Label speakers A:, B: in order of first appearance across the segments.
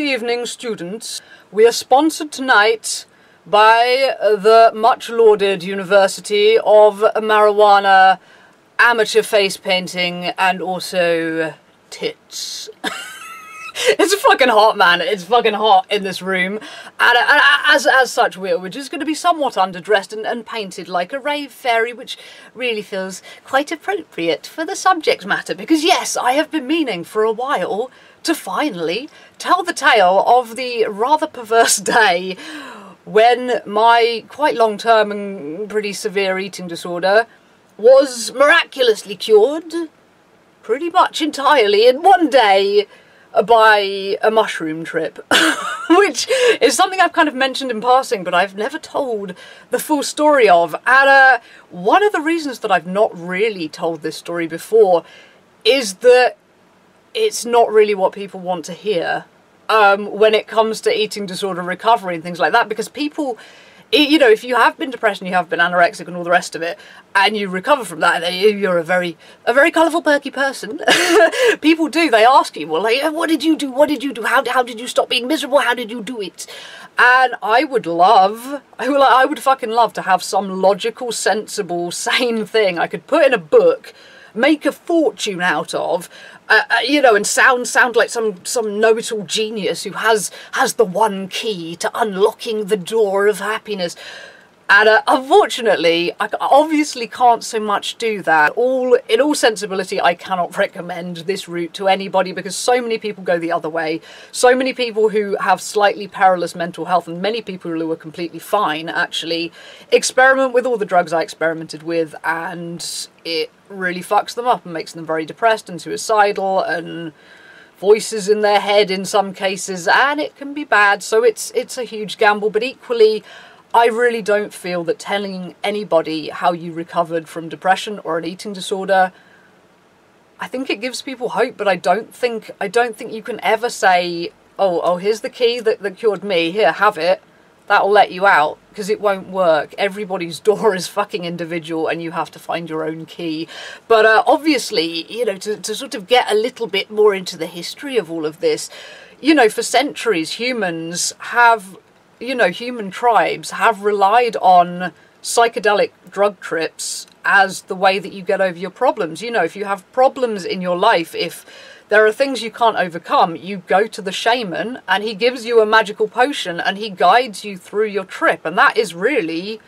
A: evening, students. We are sponsored tonight by the much lauded University of Marijuana, amateur face painting, and also tits. it's fucking hot, man. It's fucking hot in this room. And, uh, as, as such, we're, we're just going to be somewhat underdressed and, and painted like a rave fairy, which really feels quite appropriate for the subject matter. Because, yes, I have been meaning for a while to finally tell the tale of the rather perverse day when my quite long term and pretty severe eating disorder was miraculously cured pretty much entirely in one day by a mushroom trip, which is something I've kind of mentioned in passing, but I've never told the full story of. And uh, one of the reasons that I've not really told this story before is that it's not really what people want to hear um, when it comes to eating disorder recovery and things like that, because people you know, if you have been depressed and you have been anorexic and all the rest of it, and you recover from that, you're a very, a very colourful, perky person. People do. They ask you, well, like, what did you do? What did you do? How, how did you stop being miserable? How did you do it? And I would love, I would, I would fucking love to have some logical, sensible, sane thing I could put in a book make a fortune out of, uh, uh, you know, and sound sound like some some know-it-all genius who has has the one key to unlocking the door of happiness. And uh, unfortunately, I obviously can't so much do that. All in all sensibility, I cannot recommend this route to anybody because so many people go the other way. So many people who have slightly perilous mental health, and many people who are completely fine actually experiment with all the drugs I experimented with, and it really fucks them up and makes them very depressed and suicidal and voices in their head in some cases, and it can be bad. So it's it's a huge gamble, but equally. I really don't feel that telling anybody how you recovered from depression or an eating disorder I think it gives people hope, but I don't think I don't think you can ever say, "Oh, oh, here's the key that, that cured me. Here, have it." That'll let you out because it won't work. Everybody's door is fucking individual, and you have to find your own key. But uh, obviously, you know, to, to sort of get a little bit more into the history of all of this, you know, for centuries, humans have you know, human tribes have relied on psychedelic drug trips as the way that you get over your problems. You know, if you have problems in your life, if there are things you can't overcome, you go to the shaman and he gives you a magical potion and he guides you through your trip. And that is really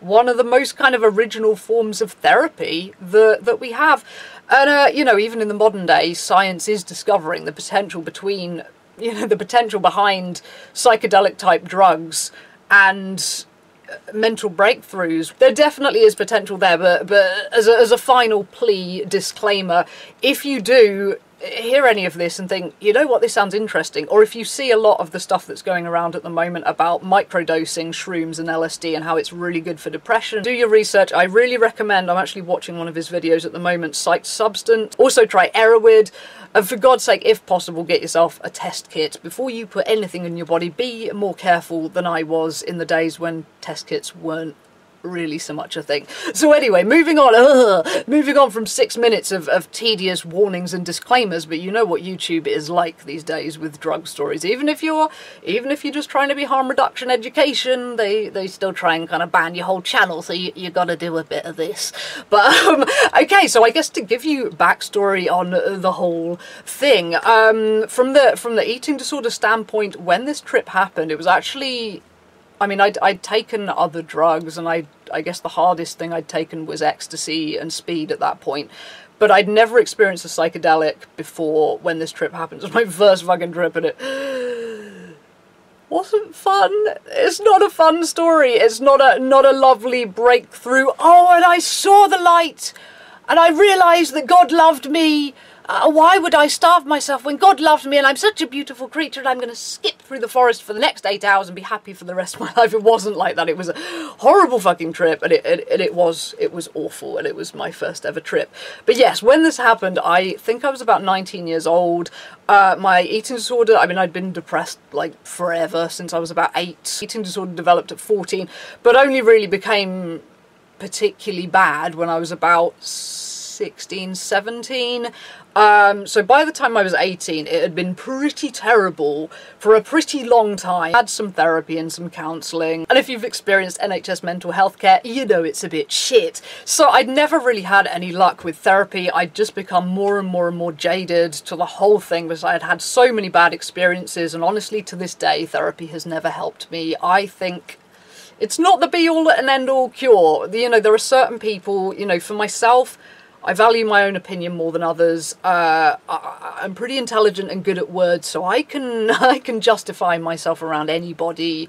A: one of the most kind of original forms of therapy that, that we have. And, uh, you know, even in the modern day, science is discovering the potential between you know the potential behind psychedelic type drugs and uh, mental breakthroughs. There definitely is potential there but but as a, as a final plea disclaimer if you do hear any of this and think, you know what, this sounds interesting, or if you see a lot of the stuff that's going around at the moment about microdosing shrooms and LSD and how it's really good for depression, do your research. I really recommend, I'm actually watching one of his videos at the moment, Psyched Substance. Also try Erowid. And for God's sake, if possible, get yourself a test kit. Before you put anything in your body, be more careful than I was in the days when test kits weren't really so much a thing. So anyway, moving on, ugh, moving on from six minutes of, of tedious warnings and disclaimers, but you know what YouTube is like these days with drug stories. Even if you're, even if you're just trying to be harm reduction education, they, they still try and kind of ban your whole channel, so you, you gotta do a bit of this. But, um, okay, so I guess to give you backstory on the whole thing, um, from the, from the eating disorder standpoint, when this trip happened, it was actually I mean, I'd, I'd taken other drugs, and I, I guess the hardest thing I'd taken was ecstasy and speed at that point. But I'd never experienced a psychedelic before when this trip happened. It was my first fucking trip, and it wasn't fun. It's not a fun story. It's not a not a lovely breakthrough. Oh, and I saw the light, and I realised that God loved me uh, why would I starve myself when God loves me and I'm such a beautiful creature and I'm going to skip through the forest for the next eight hours and be happy for the rest of my life? It wasn't like that. It was a horrible fucking trip and it, it, and it was it was awful and it was my first ever trip. But yes, when this happened, I think I was about 19 years old. Uh, my eating disorder, I mean, I'd been depressed like forever since I was about eight. Eating disorder developed at 14, but only really became particularly bad when I was about 16, 17. Um, so by the time I was 18, it had been pretty terrible for a pretty long time. I had some therapy and some counselling. And if you've experienced NHS mental health care, you know it's a bit shit. So I'd never really had any luck with therapy. I'd just become more and more and more jaded to the whole thing because I had had so many bad experiences. And honestly, to this day, therapy has never helped me. I think it's not the be all and end all cure. You know, there are certain people, you know, for myself, I value my own opinion more than others. Uh, I, am pretty intelligent and good at words, so I can I can justify myself around anybody.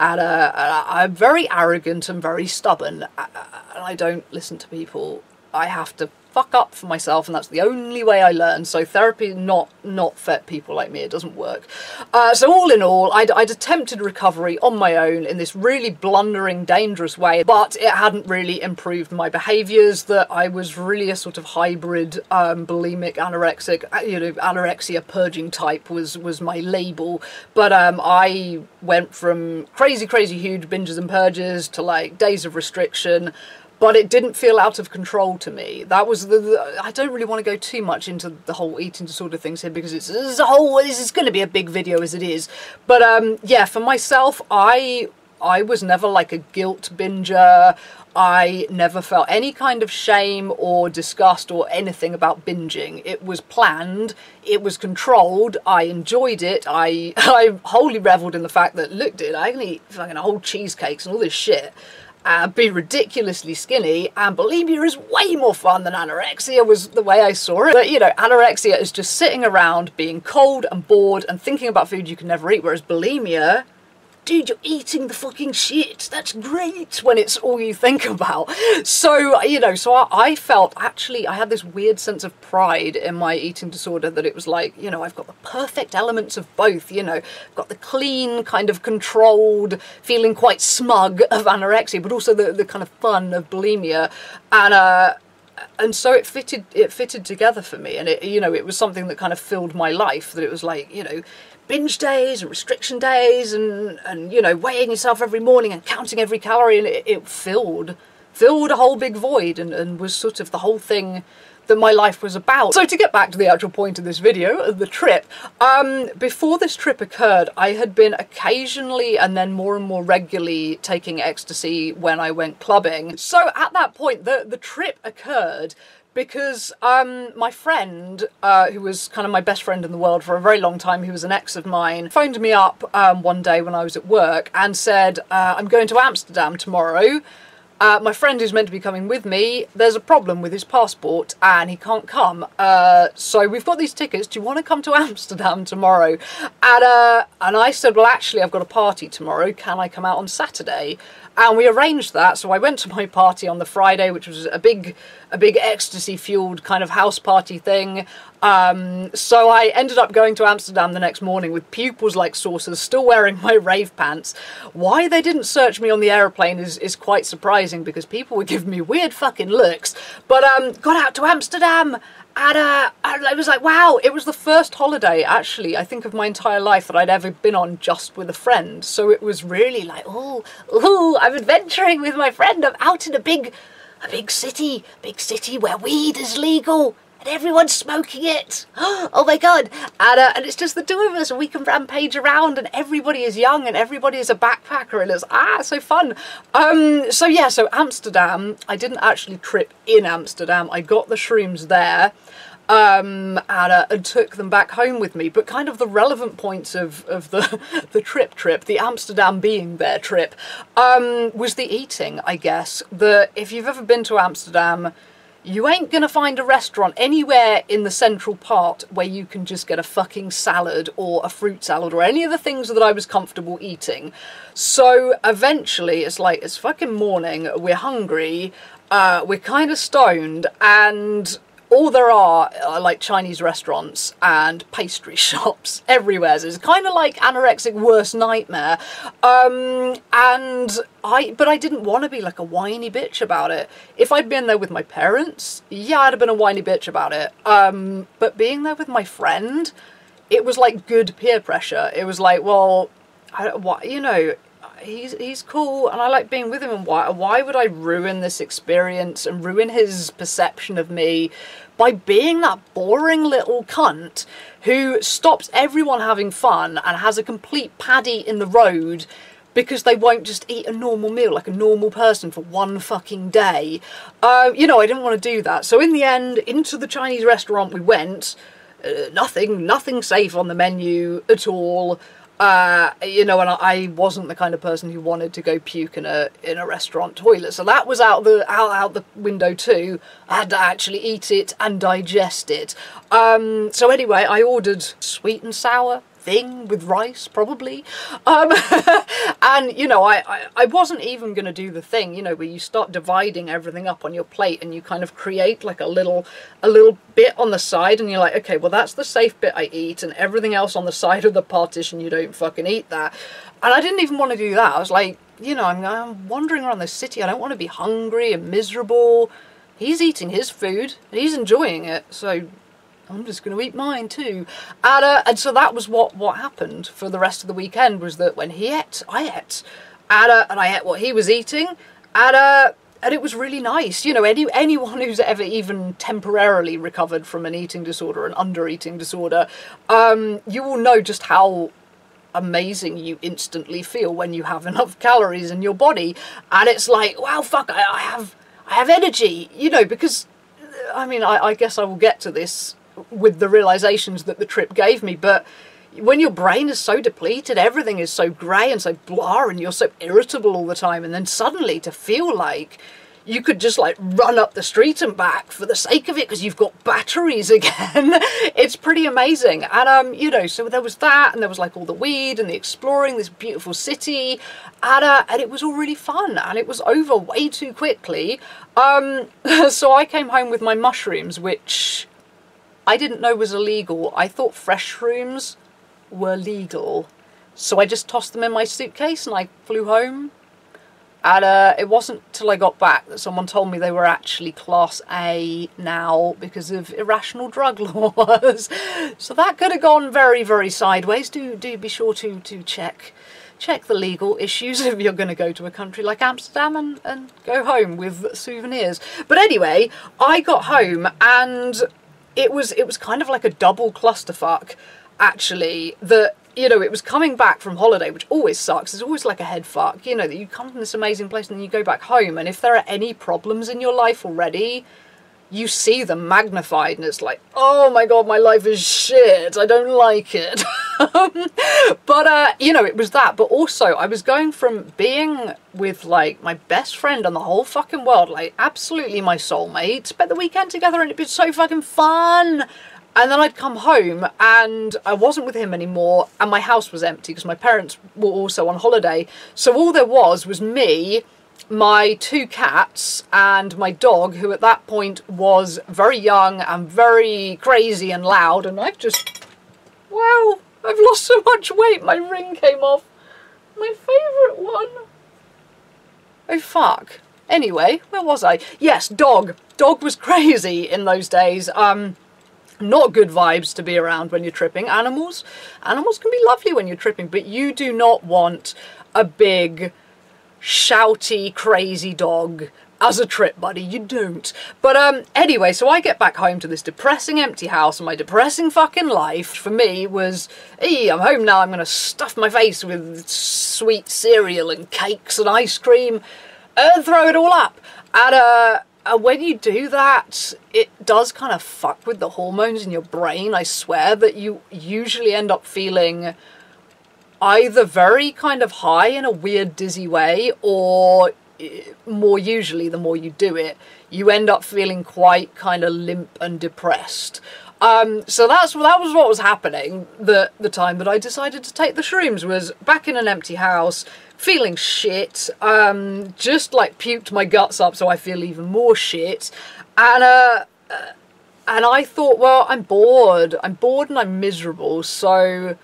A: And uh, I'm very arrogant and very stubborn, uh, and I don't listen to people. I have to fuck up for myself and that's the only way I learn. So therapy not not for people like me it doesn't work. Uh, so all in all I'd, I'd, attempted recovery on my own in this really blundering dangerous way but it hadn't really improved my behaviors that I was really a sort of hybrid um, bulimic anorexic uh, you know anorexia purging type was was my label. But um, I went from crazy crazy huge binges and purges to like days of restriction but it didn't feel out of control to me. That was the, the, I don't really want to go too much into the whole eating disorder things here because it's, it's a whole. This is going to be a big video as it is. But um, yeah, for myself, I I was never like a guilt binger. I never felt any kind of shame or disgust or anything about binging. It was planned, it was controlled, I enjoyed it, I I wholly revelled in the fact that look dude, I can eat fucking whole cheesecakes and all this shit and be ridiculously skinny. And bulimia is way more fun than anorexia, was the way I saw it. But you know, anorexia is just sitting around being cold and bored and thinking about food you can never eat, whereas bulimia dude, you're eating the fucking shit. That's great when it's all you think about. So, you know, so I, I, felt actually, I had this weird sense of pride in my eating disorder that it was like, you know, I've got the perfect elements of both, you know, I've got the clean, kind of controlled, feeling quite smug of anorexia, but also the, the kind of fun of bulimia. And, uh, and so it fitted it fitted together for me and it you know it was something that kind of filled my life that it was like you know binge days and restriction days and, and you know, weighing yourself every morning and counting every calorie and it, it filled filled a whole big void and, and was sort of the whole thing that my life was about. So to get back to the actual point of this video, the trip, um, before this trip occurred, I had been occasionally and then more and more regularly taking ecstasy when I went clubbing. So at that point, the, the trip occurred because um, my friend, uh, who was kind of my best friend in the world for a very long time, who was an ex of mine, phoned me up um, one day when I was at work and said, uh, I'm going to Amsterdam tomorrow. Uh, my friend who's meant to be coming with me, there's a problem with his passport and he can't come. Uh, so we've got these tickets. Do you want to come to Amsterdam tomorrow? And, uh, and I said, well, actually, I've got a party tomorrow. Can I come out on Saturday? and we arranged that. So I went to my party on the Friday, which was a big, a big ecstasy fueled kind of house party thing. Um, so I ended up going to Amsterdam the next morning with pupils like saucers, still wearing my rave pants. Why they didn't search me on the aeroplane is, is quite surprising because people were giving me weird fucking looks. But um, got out to Amsterdam and, uh, I was like, wow, it was the first holiday, actually, I think of my entire life that I'd ever been on just with a friend. So it was really like, oh, oh, I'm adventuring with my friend. I'm out in a big, a big city, big city where weed is legal and everyone's smoking it. Oh my god! And, uh, and it's just the two of us, and we can rampage around, and everybody is young, and everybody is a backpacker, and it's ah so fun. Um, so yeah, so Amsterdam. I didn't actually trip in Amsterdam. I got the shrooms there. Um, and, uh, and, took them back home with me. But kind of the relevant points of, of the, the trip trip, the Amsterdam being their trip, um, was the eating, I guess. The, if you've ever been to Amsterdam, you ain't gonna find a restaurant anywhere in the central part where you can just get a fucking salad or a fruit salad or any of the things that I was comfortable eating. So eventually it's like, it's fucking morning, we're hungry, uh, we're kind of stoned, and all there are are like Chinese restaurants and pastry shops everywhere. So it's kind of like anorexic worst nightmare. Um, and I, but I didn't want to be like a whiny bitch about it. If I'd been there with my parents, yeah, I'd have been a whiny bitch about it. Um, but being there with my friend, it was like good peer pressure. It was like, well, I, what, you know, he's he's cool and I like being with him and why why would I ruin this experience and ruin his perception of me by being that boring little cunt who stops everyone having fun and has a complete paddy in the road because they won't just eat a normal meal like a normal person for one fucking day. Uh, you know, I didn't want to do that. So in the end, into the Chinese restaurant we went. Uh, nothing, nothing safe on the menu at all. Uh, you know, and I wasn't the kind of person who wanted to go puke in a in a restaurant toilet, so that was out the out out the window too. I had to actually eat it and digest it. Um, so anyway, I ordered sweet and sour thing with rice, probably. Um, and, you know, I, I, I wasn't even going to do the thing, you know, where you start dividing everything up on your plate and you kind of create like a little, a little bit on the side and you're like, okay, well, that's the safe bit I eat and everything else on the side of the partition, you don't fucking eat that. And I didn't even want to do that. I was like, you know, I'm, I'm wandering around the city. I don't want to be hungry and miserable. He's eating his food. He's enjoying it. So I'm just going to eat mine too. And, uh, and so that was what, what happened for the rest of the weekend was that when he ate, I ate. And, uh, and I ate what he was eating. And, uh, and it was really nice. You know, any anyone who's ever even temporarily recovered from an eating disorder, an under eating disorder, um, you will know just how amazing you instantly feel when you have enough calories in your body. And it's like, wow, fuck, I, I have I have energy, you know, because I mean, I, I guess I will get to this with the realizations that the trip gave me. But when your brain is so depleted, everything is so grey and so blah, and you're so irritable all the time, and then suddenly to feel like you could just like run up the street and back for the sake of it because you've got batteries again. it's pretty amazing. And um, you know, so there was that, and there was like all the weed and the exploring this beautiful city, and uh, and it was all really fun, and it was over way too quickly. Um, so I came home with my mushrooms, which I didn't know it was illegal. I thought fresh shrooms were legal. So I just tossed them in my suitcase and I flew home. And uh, it wasn't till I got back that someone told me they were actually Class A now because of irrational drug laws. so that could have gone very, very sideways. Do do be sure to to check check the legal issues if you're going to go to a country like Amsterdam and, and go home with souvenirs. But anyway, I got home and it was it was kind of like a double clusterfuck actually that you know it was coming back from holiday which always sucks. It's always like a head fuck you know that you come from this amazing place and then you go back home and if there are any problems in your life already you see them magnified and it's like oh my god my life is shit. I don't like it. But uh you know it was that. But also i was going from being with like my best friend on the whole fucking world like absolutely my soulmate spent the weekend together and it'd been so fucking fun. And then I'd come home and I wasn't with him anymore and my house was empty because my parents were also on holiday. So all there was was me my two cats and my dog, who at that point was very young and very crazy and loud, and I've just, wow, I've lost so much weight, my ring came off. My favourite one. Oh fuck. Anyway, where was I? Yes, dog. Dog was crazy in those days. Um, not good vibes to be around when you're tripping. Animals, animals can be lovely when you're tripping, but you do not want a big shouty, crazy dog as a trip buddy. You don't. But um, anyway, so I get back home to this depressing empty house and my depressing fucking life for me was, hey, I'm home now, I'm going to stuff my face with sweet cereal and cakes and ice cream and throw it all up. And uh, when you do that, it does kind of fuck with the hormones in your brain. I swear that you usually end up feeling either very kind of high in a weird dizzy way or eh, more usually the more you do it you end up feeling quite kind of limp and depressed. Um, so that's that was what was happening the the time that I decided to take the shrooms was back in an empty house feeling shit um, just like puked my guts up so I feel even more shit. And uh, uh and I thought well I'm bored. I'm bored and I'm miserable so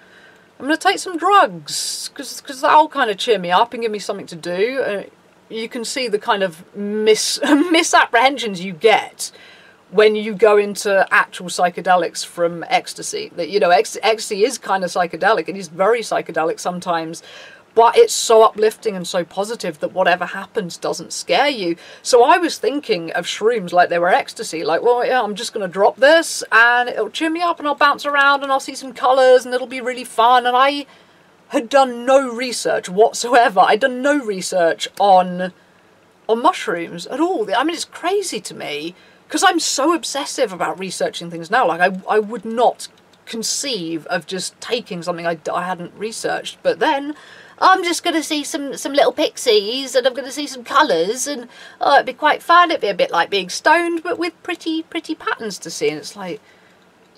A: I'm going to take some drugs because that'll kind of cheer me up and give me something to do. Uh, you can see the kind of mis misapprehensions you get when you go into actual psychedelics from ecstasy. That you know, ecstasy is kind of psychedelic. It is very psychedelic sometimes, but it's so uplifting and so positive that whatever happens doesn't scare you. So I was thinking of shrooms like they were ecstasy, like, well, yeah, I'm just going to drop this and it'll cheer me up and I'll bounce around and I'll see some colours and it'll be really fun. And I had done no research whatsoever. I'd done no research on on mushrooms at all. I mean, it's crazy to me because I'm so obsessive about researching things now. Like, I, I would not conceive of just taking something I, I hadn't researched. But then I'm just going to see some, some little pixies and I'm going to see some colours and oh, it'd be quite fun. It'd be a bit like being stoned, but with pretty, pretty patterns to see. And it's like,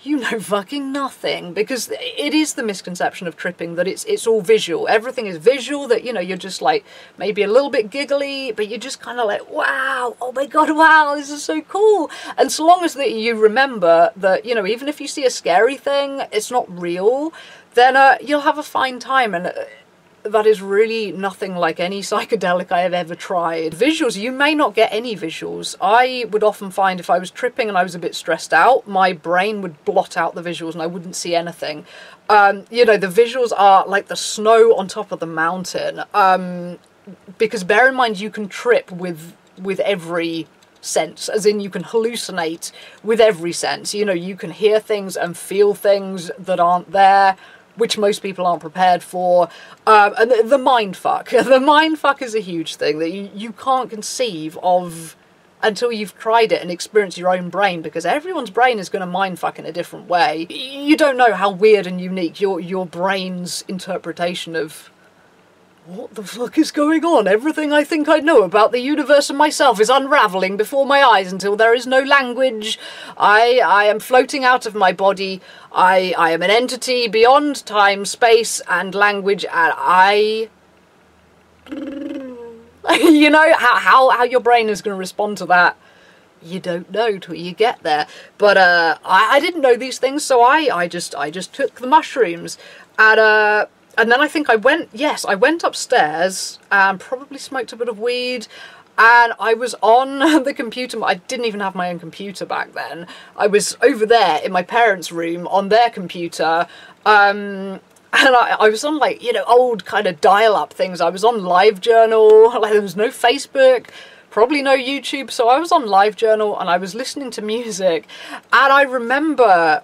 A: you know fucking nothing because it is the misconception of tripping that it's it's all visual everything is visual that you know you're just like maybe a little bit giggly but you're just kind of like wow oh my god wow this is so cool and so long as that you remember that you know even if you see a scary thing it's not real then uh, you'll have a fine time and uh, that is really nothing like any psychedelic I have ever tried. Visuals, you may not get any visuals. I would often find if I was tripping and I was a bit stressed out, my brain would blot out the visuals and I wouldn't see anything. Um, you know, the visuals are like the snow on top of the mountain. Um, because bear in mind, you can trip with with every sense, as in you can hallucinate with every sense. You know, you can hear things and feel things that aren't there which most people aren't prepared for. Um, and the, the mind fuck. The mind fuck is a huge thing that you, you can't conceive of until you've tried it and experienced your own brain because everyone's brain is going to mind fuck in a different way. You don't know how weird and unique your your brain's interpretation of what the fuck is going on? Everything I think I know about the universe and myself is unravelling before my eyes until there is no language. I I am floating out of my body. I I am an entity beyond time, space, and language, and I you know how how how your brain is going to respond to that you don't know till you get there but uh I, I didn't know these things so i i just i just took the mushrooms and uh and then I think I went, yes, I went upstairs and probably smoked a bit of weed and I was on the computer. I didn't even have my own computer back then. I was over there in my parents' room on their computer. Um, and I, I was on like, you know, old kind of dial up things. I was on LiveJournal, like there was no Facebook, probably no YouTube. So I was on LiveJournal and I was listening to music. And I remember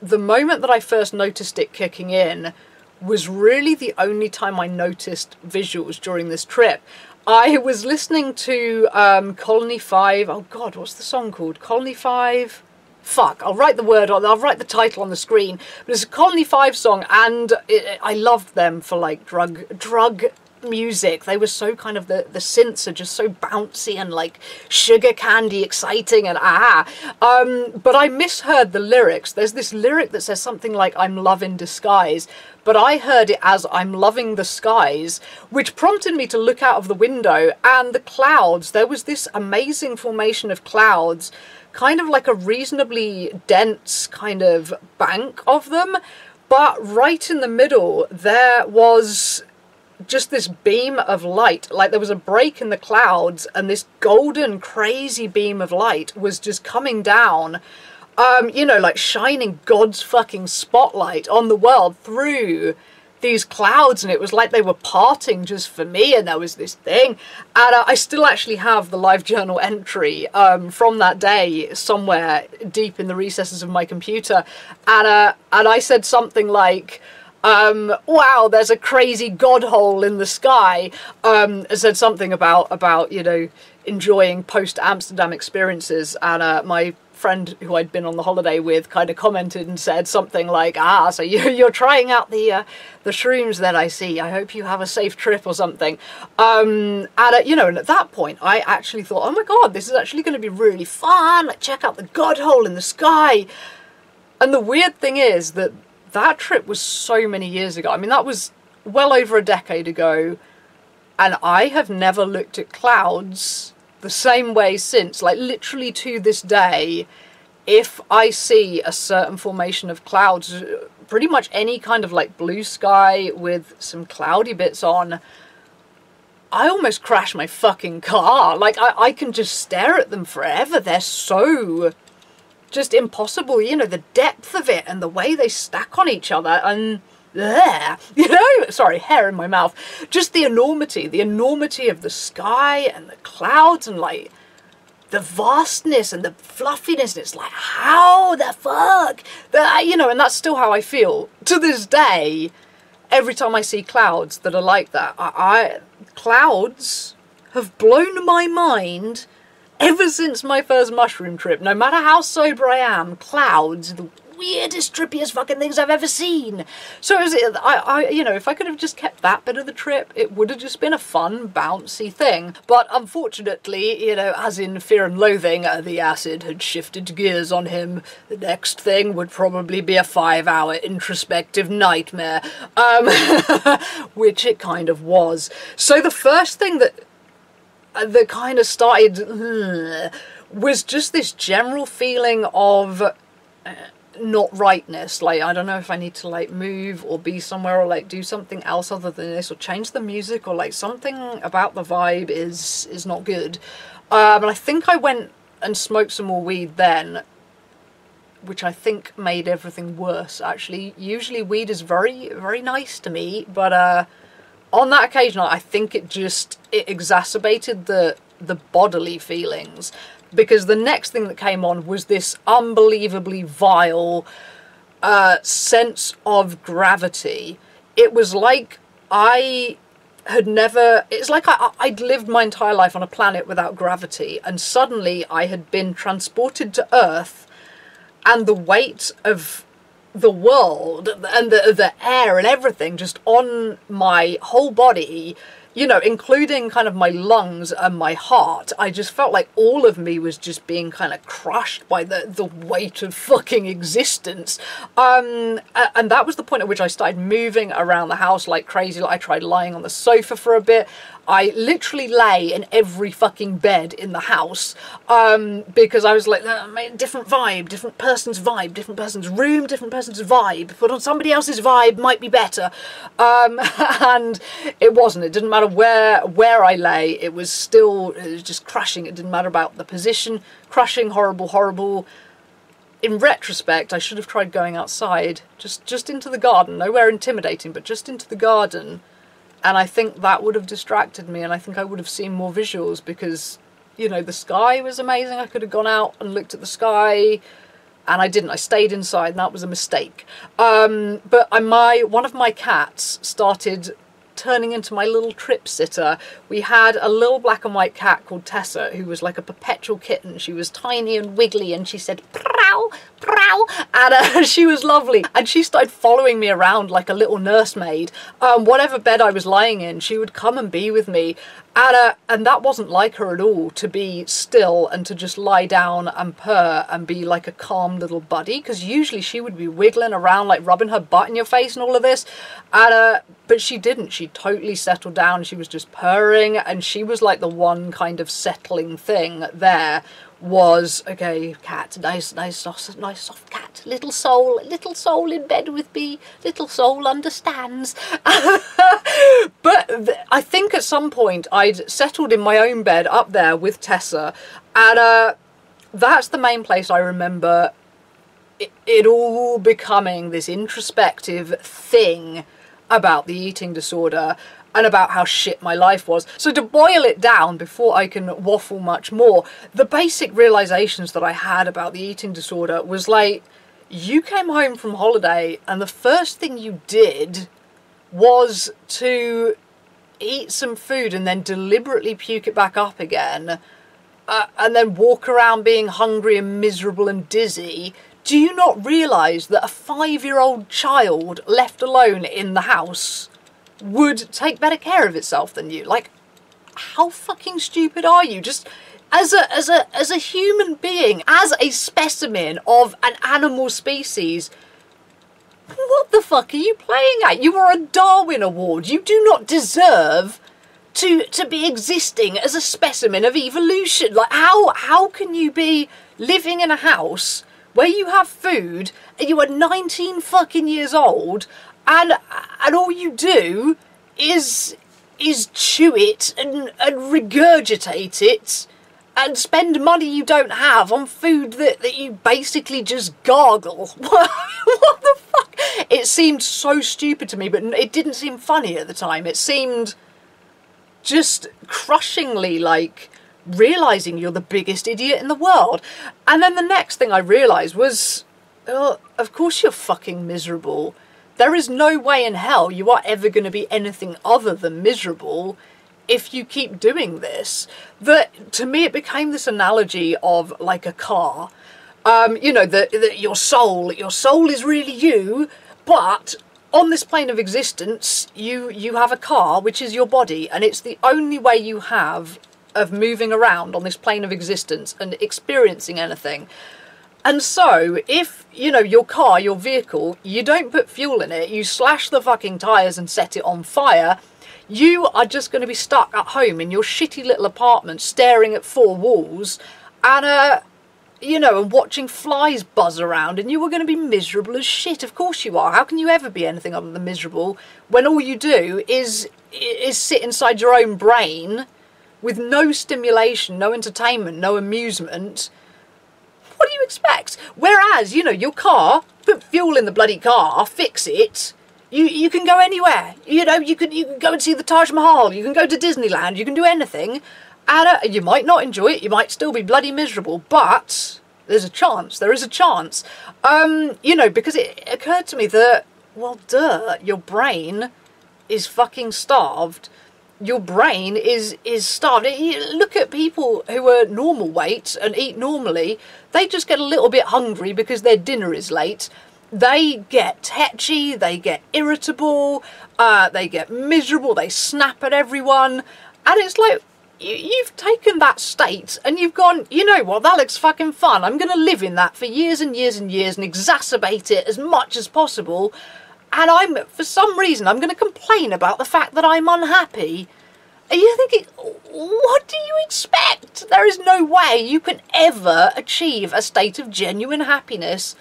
A: the moment that I first noticed it kicking in was really the only time I noticed visuals during this trip. I was listening to um, Colony 5. Oh god, what's the song called? Colony 5? Fuck, I'll write the word on, I'll write the title on the screen. But it's a Colony 5 song and it, I loved them for like drug, drug music. They were so kind of the the synths are just so bouncy and like sugar candy exciting and ah. Um, but I misheard the lyrics. There's this lyric that says something like "I'm love in disguise," but I heard it as "I'm loving the skies," which prompted me to look out of the window and the clouds. There was this amazing formation of clouds kind of like a reasonably dense kind of bank of them but right in the middle there was just this beam of light. Like there was a break in the clouds, and this golden, crazy beam of light was just coming down. Um, you know, like shining God's fucking spotlight on the world through these clouds, and it was like they were parting just for me. And there was this thing, and uh, I still actually have the live journal entry um, from that day somewhere deep in the recesses of my computer, and uh, and I said something like um, wow, there's a crazy god hole in the sky. Um, said something about about you know enjoying post Amsterdam experiences, and uh, my friend who I'd been on the holiday with kind of commented and said something like, "Ah, so you, you're trying out the uh, the shrooms that I see. I hope you have a safe trip or something." Um, and uh, you know, and at that point, I actually thought, "Oh my god, this is actually going to be really fun! Like, check out the god hole in the sky." And the weird thing is that that trip was so many years ago. I mean, that was well over a decade ago, and I have never looked at clouds the same way since. Like, literally to this day, if I see a certain formation of clouds, uh, pretty much any kind of like blue sky with some cloudy bits on, I almost crash my fucking car. Like, I, I can just stare at them forever. They're so just impossible. You know, the depth of it and the way they stack on each other and there, you know, sorry, hair in my mouth. Just the enormity, the enormity of the sky and the clouds and like the vastness and the fluffiness. It's like, how the fuck? The, you know, and that's still how I feel to this day. Every time I see clouds that are like that, I, I clouds have blown my mind ever since my first mushroom trip. No matter how sober I am, clouds, the weirdest, trippiest fucking things I've ever seen. So is it I, I, you know, if I could have just kept that bit of the trip, it would have just been a fun, bouncy thing. But unfortunately, you know, as in Fear and Loathing, uh, the acid had shifted gears on him. The next thing would probably be a five-hour introspective nightmare, um, which it kind of was. So the first thing that that kind of started uh, was just this general feeling of uh, not rightness. Like i don't know if i need to like move or be somewhere or like do something else other than this or change the music or like something about the vibe is is not good. Um and i think i went and smoked some more weed then which i think made everything worse actually. Usually weed is very very nice to me but uh on that occasion i think it just it exacerbated the the bodily feelings because the next thing that came on was this unbelievably vile uh, sense of gravity. It was like I had never it's like I, i'd lived my entire life on a planet without gravity and suddenly i had been transported to earth and the weight of the world and the, the air and everything just on my whole body you know, including kind of my lungs and my heart, I just felt like all of me was just being kind of crushed by the, the weight of fucking existence. Um, and that was the point at which I started moving around the house like crazy. Like I tried lying on the sofa for a bit. I literally lay in every fucking bed in the house um, because I was like, different vibe, different person's vibe, different person's room, different person's vibe. Put on somebody else's vibe might be better. Um, and it wasn't. It didn't matter where where I lay. It was still it was just crushing. It didn't matter about the position. Crushing, horrible, horrible in retrospect, I should have tried going outside, just just into the garden, nowhere intimidating, but just into the garden and I think that would have distracted me and I think I would have seen more visuals because you know the sky was amazing I could have gone out and looked at the sky and I didn't I stayed inside and that was a mistake um, but I, my one of my cats started turning into my little trip sitter. We had a little black and white cat called Tessa who was like a perpetual kitten. She was tiny and wiggly and she said prow, and uh, she was lovely. And she started following me around like a little nursemaid. Um, whatever bed I was lying in, she would come and be with me. And, uh, and that wasn't like her at all to be still and to just lie down and purr and be like a calm little buddy because usually she would be wiggling around like rubbing her butt in your face and all of this and uh, but she didn't she totally settled down she was just purring and she was like the one kind of settling thing there was okay cat nice nice soft nice soft cat. Little soul little soul in bed with me. Little soul understands. But i think at some point i'd settled in my own bed up there with tessa and uh, that's the main place i remember it, it all becoming this introspective thing about the eating disorder and about how shit my life was. So to boil it down before I can waffle much more, the basic realizations that I had about the eating disorder was like, you came home from holiday and the first thing you did was to eat some food and then deliberately puke it back up again uh, and then walk around being hungry and miserable and dizzy. Do you not realise that a five year old child left alone in the house would take better care of itself than you. Like, how fucking stupid are you? Just as a as a as a human being, as a specimen of an animal species. What the fuck are you playing at? You are a Darwin Award. You do not deserve to to be existing as a specimen of evolution. Like how how can you be living in a house where you have food and you are 19 fucking years old and and all you do is is chew it and, and regurgitate it and spend money you don't have on food that, that you basically just gargle. what the fuck? it seemed so stupid to me, but it didn't seem funny at the time. It seemed just crushingly like realizing you're the biggest idiot in the world. And then the next thing I realized was, oh, of course you're fucking miserable. There is no way in hell you are ever going to be anything other than miserable if you keep doing this. That to me, it became this analogy of like a car. Um, you know, that your soul, your soul is really you, but on this plane of existence, you you have a car, which is your body, and it's the only way you have of moving around on this plane of existence and experiencing anything. And so, if, you know, your car, your vehicle, you don't put fuel in it, you slash the fucking tyres and set it on fire, you are just going to be stuck at home in your shitty little apartment staring at four walls and, uh, you know, and watching flies buzz around and you are going to be miserable as shit. Of course you are. How can you ever be anything other than miserable when all you do is is sit inside your own brain with no stimulation, no entertainment, no amusement, what do you expect? Whereas, you know, your car, put fuel in the bloody car, fix it. You you can go anywhere. You know, you can you can go and see the Taj Mahal. You can go to Disneyland. You can do anything, and you might not enjoy it. You might still be bloody miserable, but there's a chance. There is a chance. Um, you know, because it occurred to me that well, duh, your brain is fucking starved your brain is is starved. Look at people who are normal weight and eat normally; they just get a little bit hungry because their dinner is late. They get tetchy, they get irritable, uh, they get miserable, they snap at everyone, and it's like you've taken that state and you've gone, you know what, that looks fucking fun. I'm going to live in that for years and years and years and exacerbate it as much as possible and I'm, for some reason, I'm going to complain about the fact that I'm unhappy. Are you thinking, what do you expect? There is no way you can ever achieve a state of genuine happiness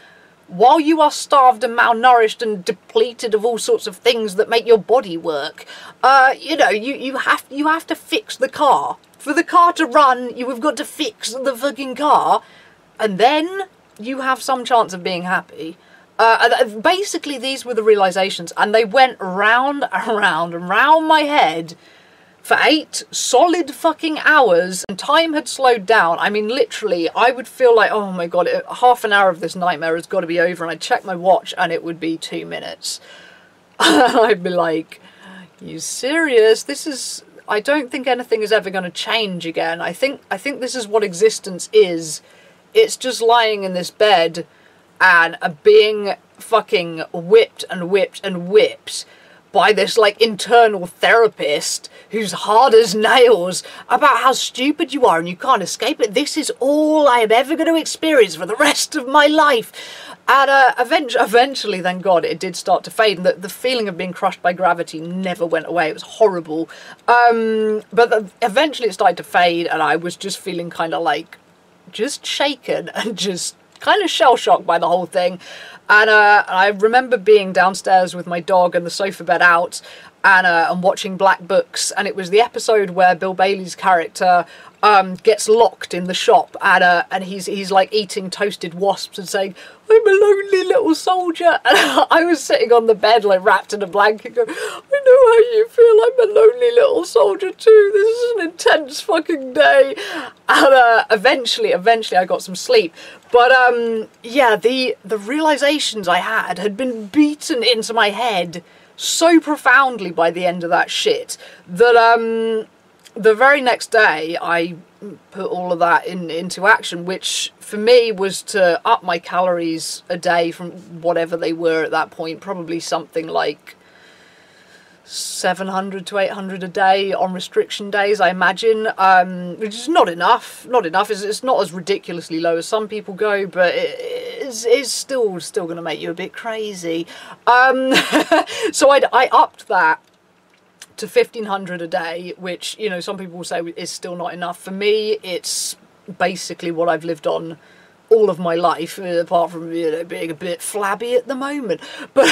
A: while you are starved and malnourished and depleted of all sorts of things that make your body work. Uh, you know, you, you have you have to fix the car. For the car to run, you have got to fix the fucking car, and then you have some chance of being happy. Uh, basically, these were the realizations, and they went round and round and round my head for eight solid fucking hours, and time had slowed down. I mean, literally, I would feel like, oh my god, half an hour of this nightmare has got to be over, and I'd check my watch, and it would be two minutes. and I'd be like, you serious? This is. I don't think anything is ever going to change again. I think I think this is what existence is. It's just lying in this bed and are being fucking whipped and whipped and whipped by this like internal therapist who's hard as nails about how stupid you are and you can't escape it. This is all I am ever going to experience for the rest of my life. And uh, eventually, eventually, thank God, it did start to fade, and the, the feeling of being crushed by gravity never went away. It was horrible. Um, but the, eventually, it started to fade, and I was just feeling kind of like just shaken and just kind of shell shocked by the whole thing. And uh, I remember being downstairs with my dog and the sofa bed out and, uh, and watching Black Books. And it was the episode where Bill Bailey's character um, gets locked in the shop and, uh, and he's, he's like eating toasted wasps and saying, I'm a lonely little soldier. And I was sitting on the bed, like wrapped in a blanket, going, I know how you feel. I'm a lonely little soldier too. This is an intense fucking day. And uh, eventually, eventually, I got some sleep. But um, yeah, the the realizations I had had been beaten into my head so profoundly by the end of that shit that um, the very next day I put all of that in into action, which for me was to up my calories a day from whatever they were at that point, probably something like 700 to 800 a day on restriction days, I imagine, um, which is not enough. Not enough. It's, it's not as ridiculously low as some people go, but it, it's, it's still still going to make you a bit crazy. Um, so I, I upped that to 1500 a day, which, you know, some people will say is still not enough. For me, it's basically what I've lived on all of my life, uh, apart from you know being a bit flabby at the moment. But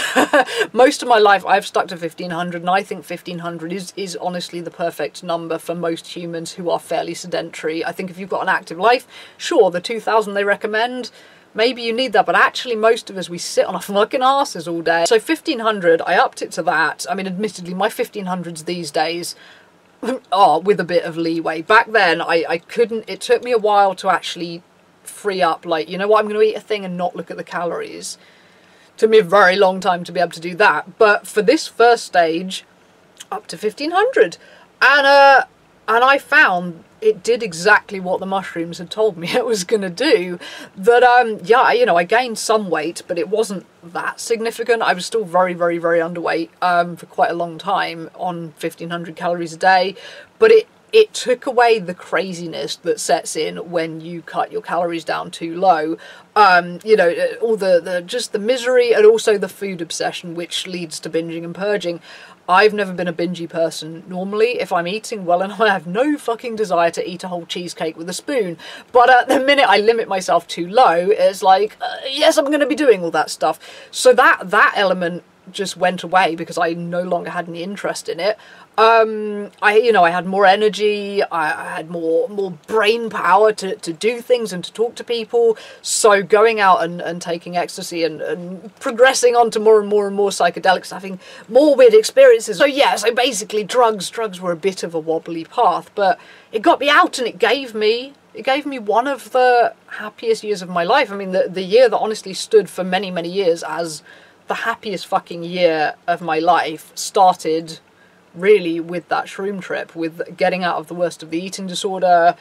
A: most of my life, I've stuck to fifteen hundred, and I think fifteen hundred is is honestly the perfect number for most humans who are fairly sedentary. I think if you've got an active life, sure, the two thousand they recommend maybe you need that, but actually most of us, we sit on our fucking asses all day. So 1500, I upped it to that. I mean, admittedly, my 1500s these days are with a bit of leeway. Back then, I, I couldn't, it took me a while to actually free up, like, you know what, I'm going to eat a thing and not look at the calories. took me a very long time to be able to do that. But for this first stage, up to 1500. And, uh, and I found it did exactly what the mushrooms had told me it was going to do. That, um, yeah, you know, I gained some weight, but it wasn't that significant. I was still very, very, very underweight um, for quite a long time on 1500 calories a day. But it, it took away the craziness that sets in when you cut your calories down too low. Um, you know, all the, the just the misery and also the food obsession, which leads to binging and purging. I've never been a bingy person. Normally, if I'm eating well and I have no fucking desire to eat a whole cheesecake with a spoon, but at the minute I limit myself too low, it's like, uh, yes, I'm going to be doing all that stuff. So that that element just went away because I no longer had any interest in it um, I you know I had more energy, I, I, had more more brain power to, to do things and to talk to people. So going out and, and taking ecstasy and, and progressing on to more and more and more psychedelics, having more weird experiences. So yeah, so basically drugs drugs were a bit of a wobbly path, but it got me out and it gave me it gave me one of the happiest years of my life. I mean the the year that honestly stood for many many years as the happiest fucking year of my life started really with that shroom trip, with getting out of the worst of the eating disorder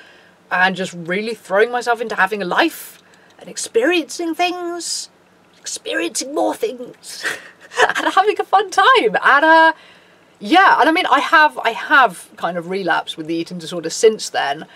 A: and just really throwing myself into having a life and experiencing things, experiencing more things, and having a fun time. And uh, yeah, and I mean, I have I have kind of relapsed with the eating disorder since then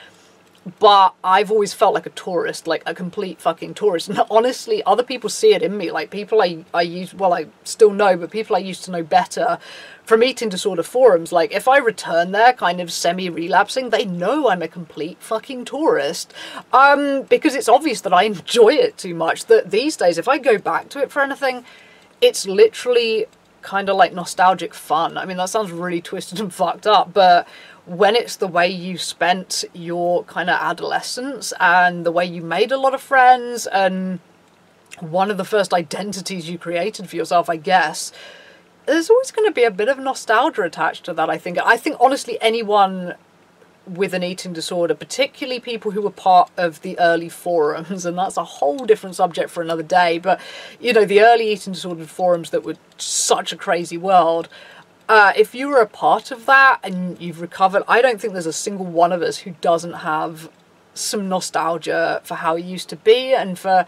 A: but I've always felt like a tourist, like a complete fucking tourist. And honestly, other people see it in me. Like people I, I use, well, I still know, but people I used to know better from eating disorder forums. Like if I return there kind of semi relapsing, they know I'm a complete fucking tourist. Um, because it's obvious that I enjoy it too much. That these days, if I go back to it for anything, it's literally kind of like nostalgic fun. I mean, that sounds really twisted and fucked up, but when it's the way you spent your kind of adolescence and the way you made a lot of friends and one of the first identities you created for yourself, I guess, there's always going to be a bit of nostalgia attached to that, I think. I think, honestly, anyone with an eating disorder, particularly people who were part of the early forums, and that's a whole different subject for another day. But you know, the early eating disorder forums that were such a crazy world uh, if you were a part of that and you've recovered, I don't think there's a single one of us who doesn't have some nostalgia for how it used to be and for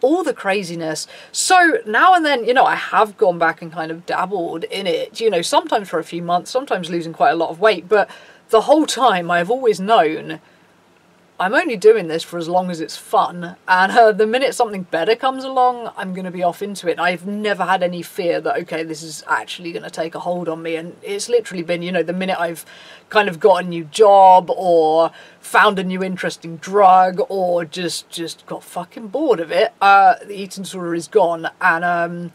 A: all the craziness. So now and then, you know, I have gone back and kind of dabbled in it, you know, sometimes for a few months, sometimes losing quite a lot of weight, but the whole time I've always known I'm only doing this for as long as it's fun, and uh, the minute something better comes along, I'm going to be off into it. I've never had any fear that, okay, this is actually going to take a hold on me, and it's literally been, you know, the minute I've kind of got a new job or found a new interesting drug or just just got fucking bored of it, uh, the eating disorder is gone, and um,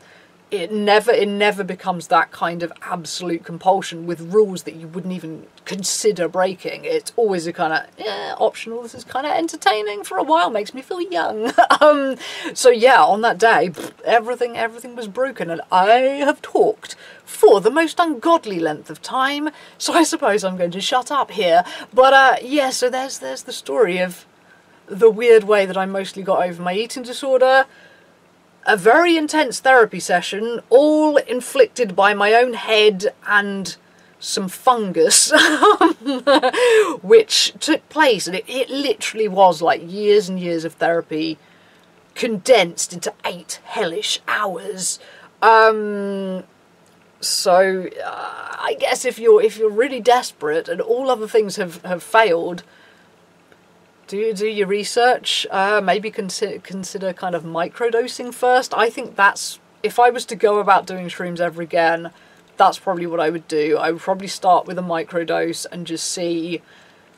A: it never it never becomes that kind of absolute compulsion with rules that you wouldn't even consider breaking. It's always a kind of optional this is kind of entertaining for a while makes me feel young. Um so yeah on that day everything everything was broken and i have talked for the most ungodly length of time so i suppose i'm going to shut up here. But uh yeah so there's there's the story of the weird way that i mostly got over my eating disorder a very intense therapy session, all inflicted by my own head and some fungus, which took place, and it, it literally was like years and years of therapy condensed into eight hellish hours. Um, so uh, I guess if you're if you're really desperate and all other things have, have failed, do do your research. Uh, maybe consider consider kind of microdosing first. I think that's if I was to go about doing shrooms ever again, that's probably what I would do. I would probably start with a microdose and just see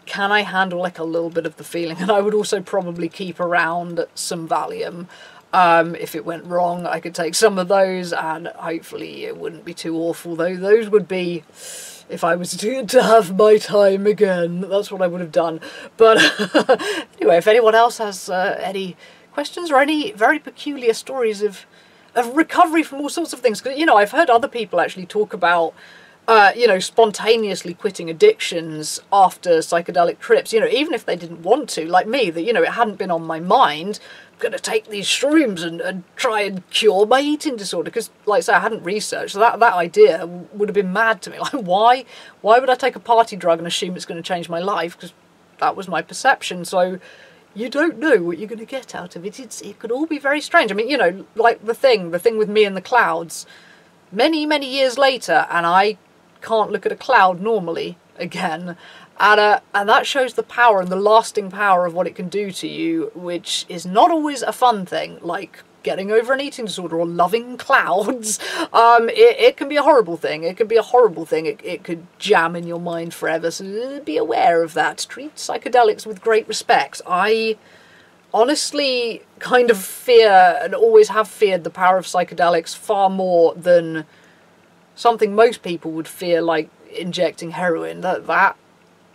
A: can I handle like a little bit of the feeling, and I would also probably keep around some Valium. Um, if it went wrong, I could take some of those, and hopefully it wouldn't be too awful. Though those would be if I was to, to have my time again. That's what I would have done. But anyway, if anyone else has uh, any questions or any very peculiar stories of of recovery from all sorts of things. Because you know, I've heard other people actually talk about. Uh, you know, spontaneously quitting addictions after psychedelic trips, you know, even if they didn't want to, like me, that, you know, it hadn't been on my mind, going to take these shrooms and, and try and cure my eating disorder because like I say I hadn't researched. So that that idea would have been mad to me. Like why why would I take a party drug and assume it's going to change my life? Because that was my perception. So you don't know what you're going to get out of it. It's, it could all be very strange. I mean, you know, like the thing, the thing with me and the clouds, many, many years later, and I can't look at a cloud normally again. And, uh, and that shows the power and the lasting power of what it can do to you, which is not always a fun thing, like getting over an eating disorder or loving clouds. Um, it, it can be a horrible thing. It can be a horrible thing. It, it could jam in your mind forever. So be aware of that. Treat psychedelics with great respect. I honestly kind of fear and always have feared the power of psychedelics far more than something most people would fear, like injecting heroin. That that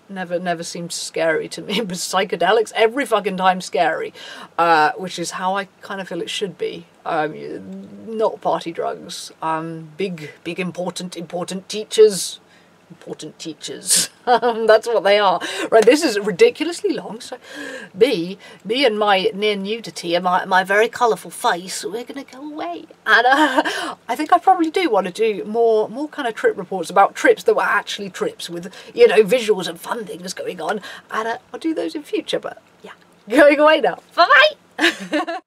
A: never never seemed scary to me. But psychedelics every fucking time scary, uh, which is how I kind of feel it should be. Um, not party drugs. Um, big big important important teachers important teachers. Um, that's what they are. Right, this is ridiculously long. So, me, me and my near nudity and my, my very colourful face, we're going to go away. And uh, I think I probably do want to do more more kind of trip reports about trips that were actually trips with, you know, visuals and fun things going on. And uh, I'll do those in future, but yeah, going away now. Bye-bye!